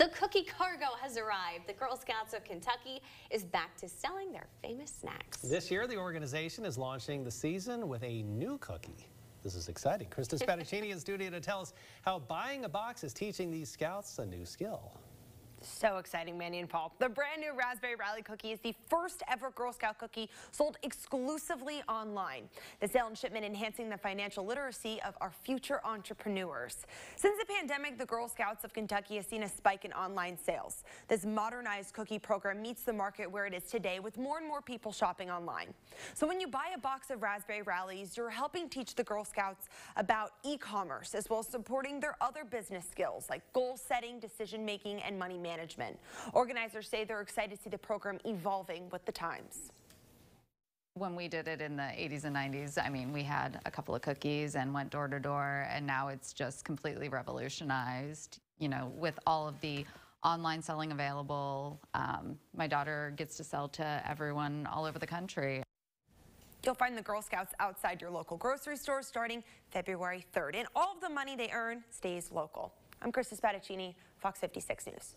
The cookie cargo has arrived. The Girl Scouts of Kentucky is back to selling their famous snacks. This year, the organization is launching the season with a new cookie. This is exciting. Krista Spadaccini in studio to tell us how buying a box is teaching these scouts a new skill. So exciting, Mandy and Paul. The brand new Raspberry Rally cookie is the first ever Girl Scout cookie sold exclusively online. The sale and shipment enhancing the financial literacy of our future entrepreneurs. Since the pandemic, the Girl Scouts of Kentucky has seen a spike in online sales. This modernized cookie program meets the market where it is today with more and more people shopping online. So when you buy a box of Raspberry Rallies, you're helping teach the Girl Scouts about e-commerce as well as supporting their other business skills like goal setting, decision making, and money management management. Organizers say they're excited to see the program evolving with the times when we did it in the 80s and 90s, I mean, we had a couple of cookies and went door to door, and now it's just completely revolutionized, you know, with all of the online selling available. Um, my daughter gets to sell to everyone all over the country. You'll find the Girl Scouts outside your local grocery store starting February 3rd, and all of the money they earn stays local. I'm Krista Spadaccini, Fox 56 News.